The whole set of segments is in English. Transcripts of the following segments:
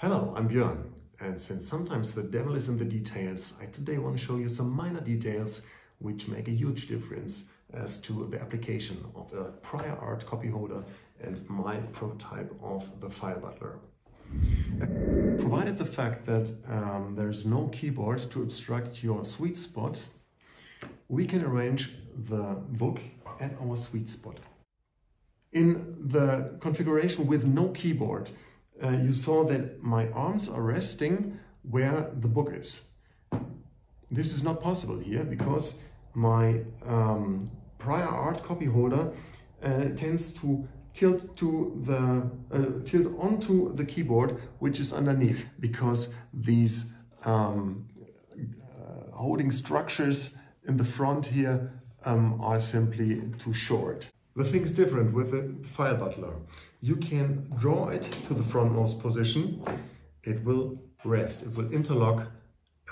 Hello, I'm Björn, and since sometimes the devil is in the details, I today want to show you some minor details which make a huge difference as to the application of a prior art copy holder and my prototype of the File Butler. Provided the fact that um, there's no keyboard to obstruct your sweet spot, we can arrange the book at our sweet spot. In the configuration with no keyboard, uh, you saw that my arms are resting where the book is. This is not possible here because my um, prior art copy holder uh, tends to tilt to the uh, tilt onto the keyboard which is underneath because these um, uh, holding structures in the front here um, are simply too short. The thing is different with the file butler. You can draw it to the frontmost position. It will rest, it will interlock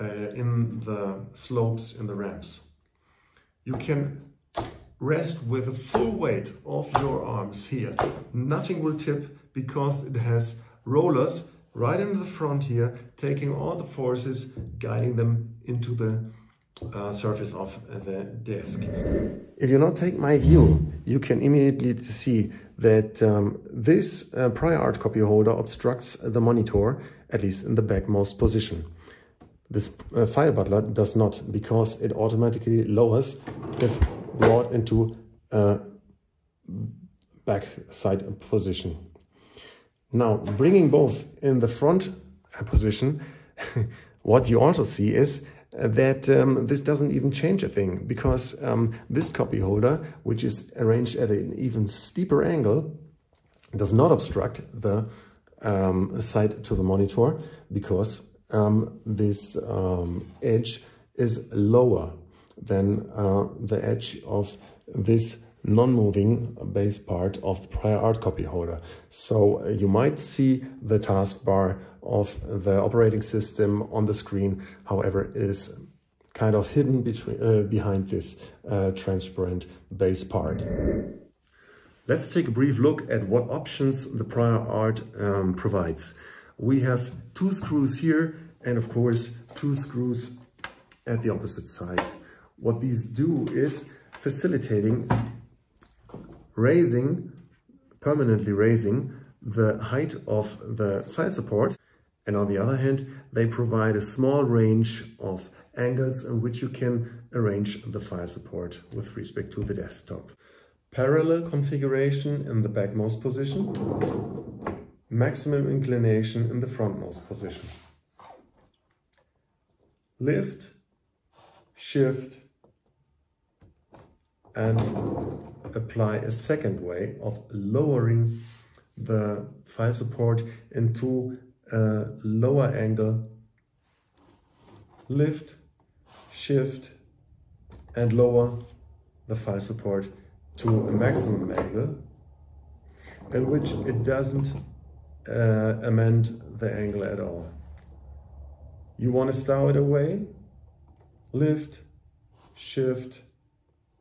uh, in the slopes in the ramps. You can rest with the full weight of your arms here. Nothing will tip because it has rollers right in the front here, taking all the forces, guiding them into the uh, surface of the desk. If you not take my view, you can immediately see that um, this uh, prior art copy holder obstructs the monitor, at least in the backmost position. This uh, file butler does not, because it automatically lowers if brought into a back side position. Now, bringing both in the front position, what you also see is that um, this doesn't even change a thing because um, this copy holder, which is arranged at an even steeper angle, does not obstruct the um, side to the monitor because um, this um, edge is lower than uh, the edge of this non-moving base part of the prior art copy holder. So uh, you might see the taskbar of the operating system on the screen. However, it is kind of hidden between, uh, behind this uh, transparent base part. Let's take a brief look at what options the prior art um, provides. We have two screws here and of course two screws at the opposite side. What these do is facilitating raising, permanently raising the height of the file support. And on the other hand, they provide a small range of angles in which you can arrange the file support with respect to the desktop. Parallel configuration in the backmost position, maximum inclination in the frontmost position. Lift, shift, and apply a second way of lowering the file support into a lower angle, lift, shift and lower the file support to a maximum angle in which it doesn't uh, amend the angle at all. You want to stow it away, lift, shift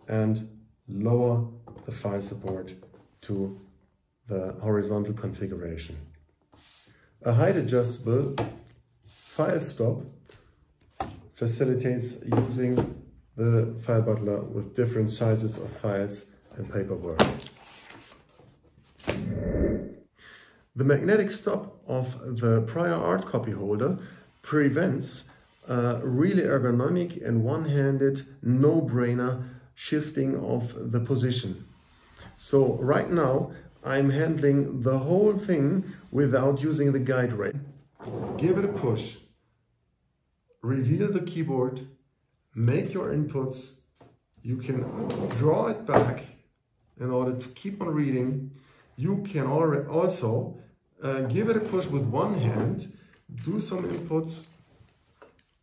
and lower the file support to the horizontal configuration. A height adjustable file stop facilitates using the file butler with different sizes of files and paperwork. The magnetic stop of the prior art copy holder prevents a really ergonomic and one-handed no-brainer shifting of the position. So right now I'm handling the whole thing without using the guide rail. Give it a push, reveal the keyboard, make your inputs. You can draw it back in order to keep on reading. You can also uh, give it a push with one hand, do some inputs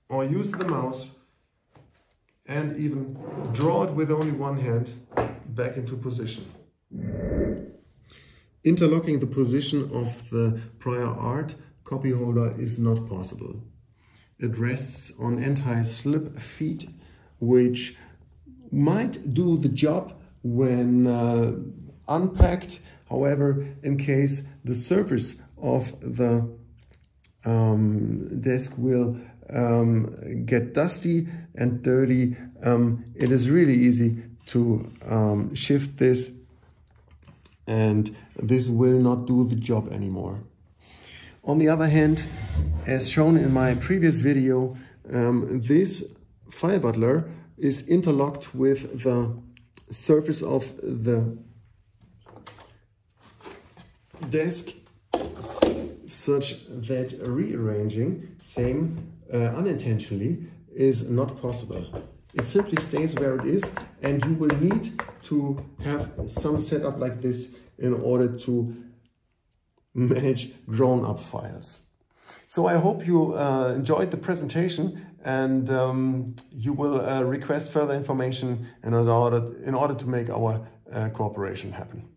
or use the mouse and even draw it with only one hand back into position. Interlocking the position of the prior art copy holder is not possible. It rests on anti-slip feet, which might do the job when uh, unpacked. However, in case the surface of the um, desk will um, get dusty. And dirty, um, it is really easy to um, shift this. And this will not do the job anymore. On the other hand, as shown in my previous video, um, this file butler is interlocked with the surface of the desk such that rearranging, same uh, unintentionally, is not possible. It simply stays where it is and you will need to have some setup like this in order to manage grown-up files. So I hope you uh, enjoyed the presentation and um, you will uh, request further information in order, in order to make our uh, cooperation happen.